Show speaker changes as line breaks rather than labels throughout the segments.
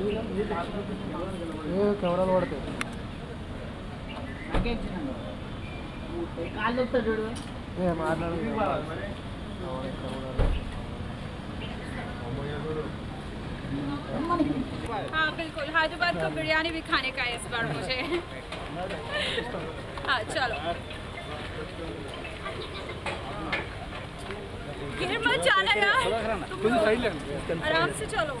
ये camera
load कर
हाँ बिल्कुल। हाजीबाद का बिरयानी भी खाने का है इस बार मुझे। हाँ चलो। गिर मत जाना यार। आराम से चलो।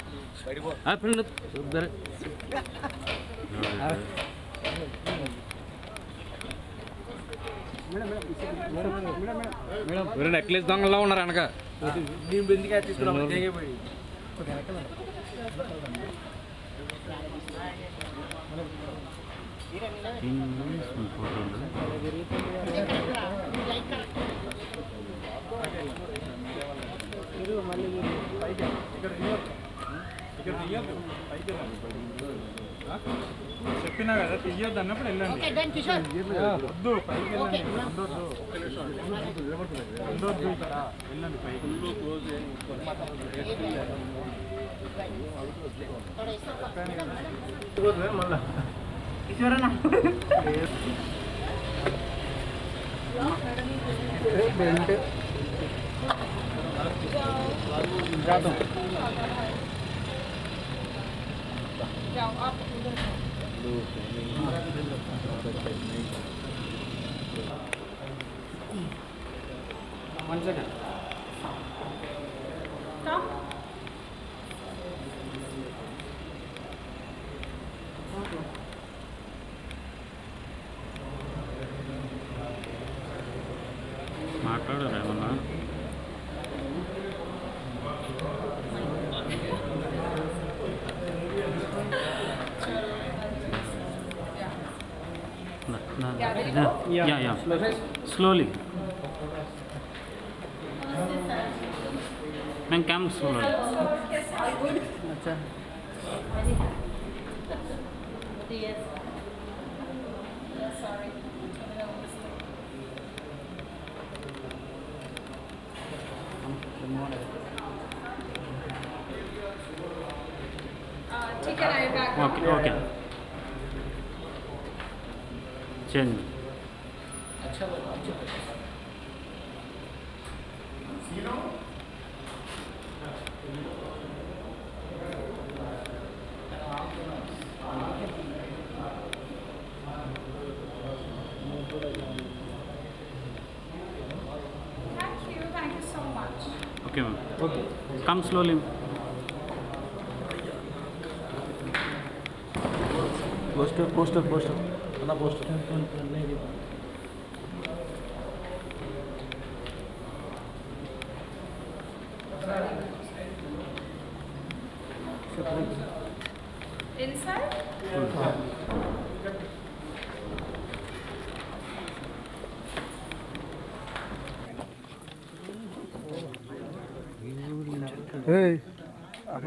నెక్లెస్ దొంగలా ఉన్నారు వెనక
నేను బెందిగా తీసుకున్నాం తెగిపోయి
ఇక్కడ తీయద్దు పైకి చెప్పినా కదా తీయొద్దు అన్నప్పుడు వెళ్ళండి వద్దు పైకి వెళ్ళండి ఉండొద్దు ఉండొద్దు ఇక్కడ వెళ్ళండి పైకి
బెల్ట్
जाओ आप Come.
మాట్లాడారు ఏమన్నా yeah,
yeah, yeah, yeah. Slowly. slowly. Come
slowly. Uh, back. Okay, okay.
Change okay ma'am come slowly
poster
poster poster अपना पोस्टर इनसाइड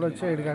अच्छा
इकट्ठा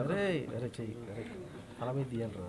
అరే అరే చెయ్యి అరే అలా మీద తీయాలి రా